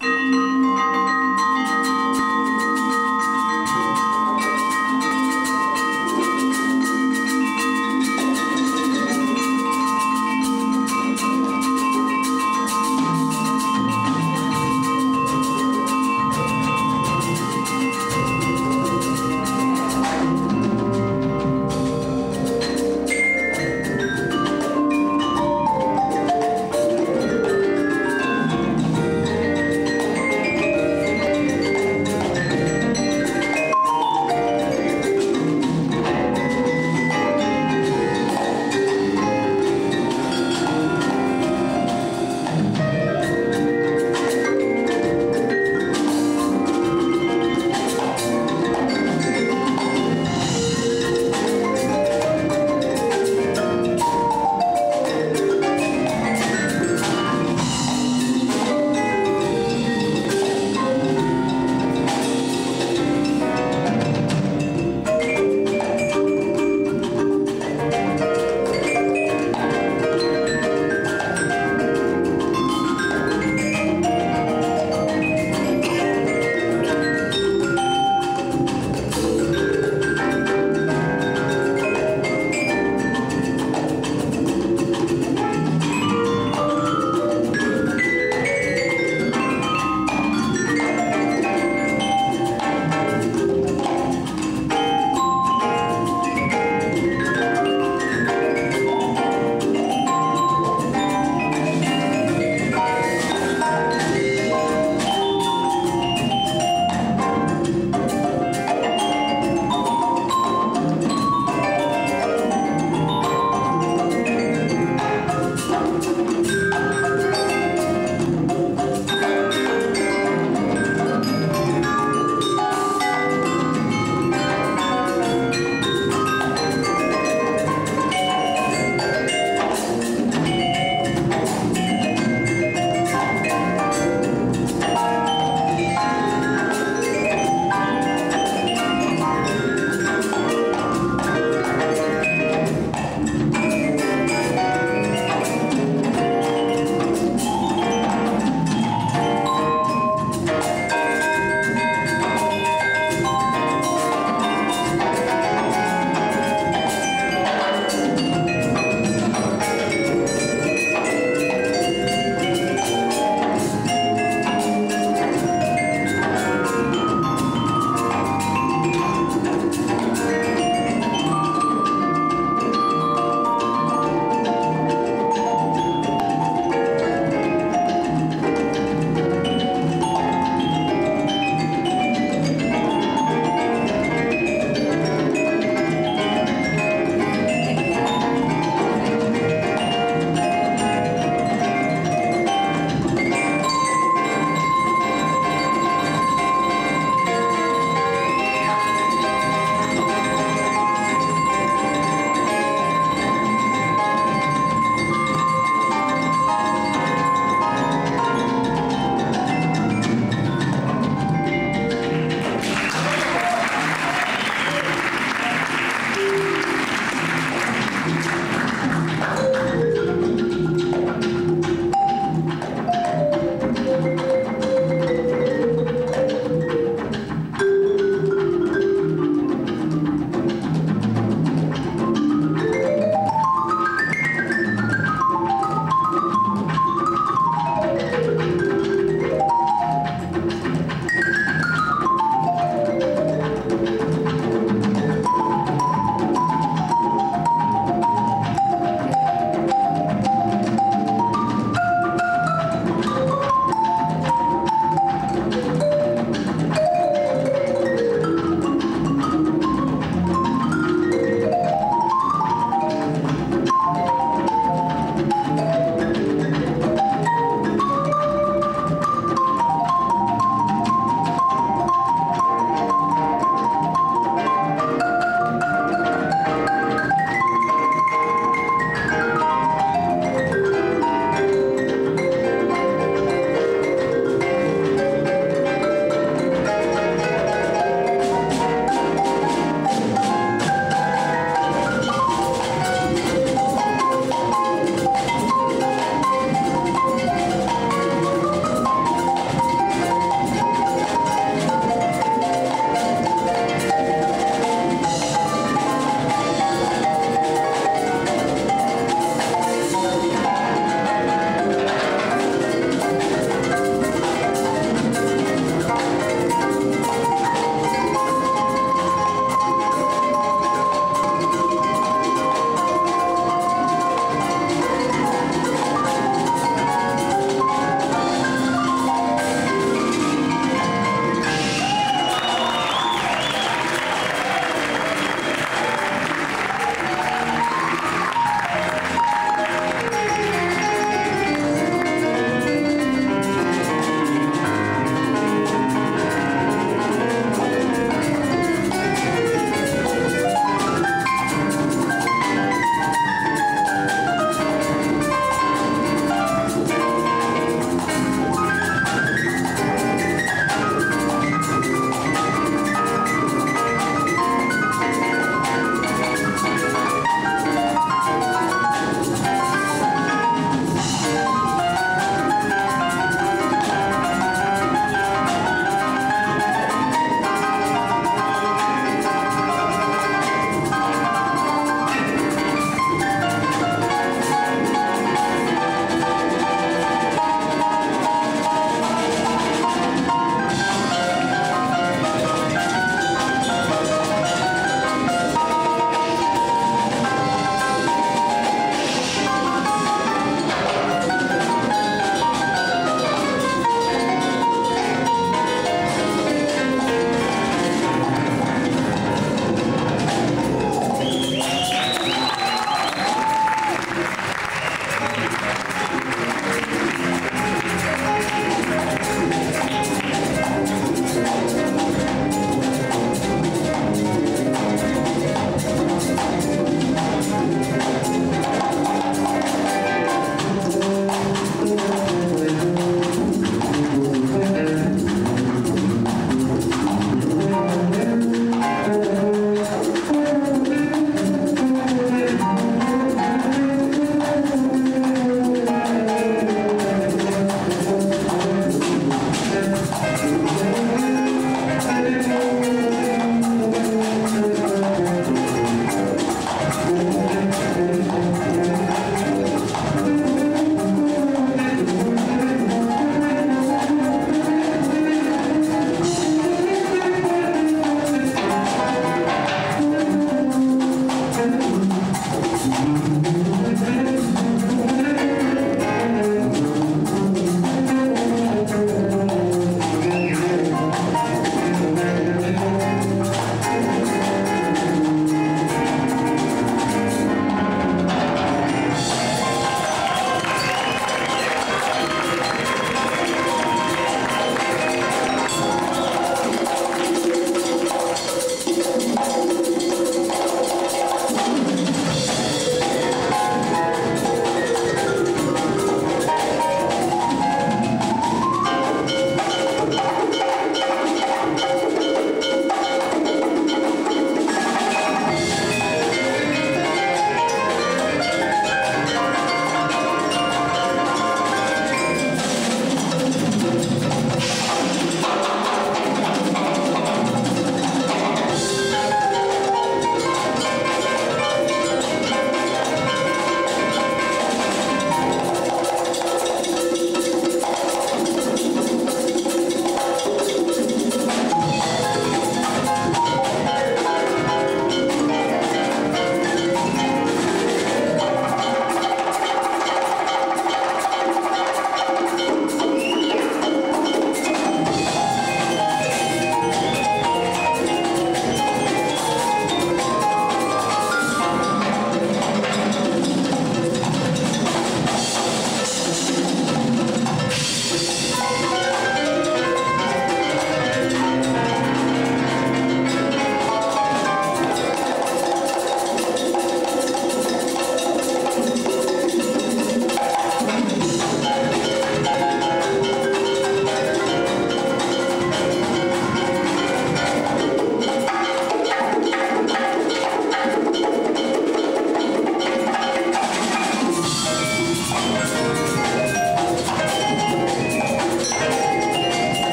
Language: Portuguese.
Música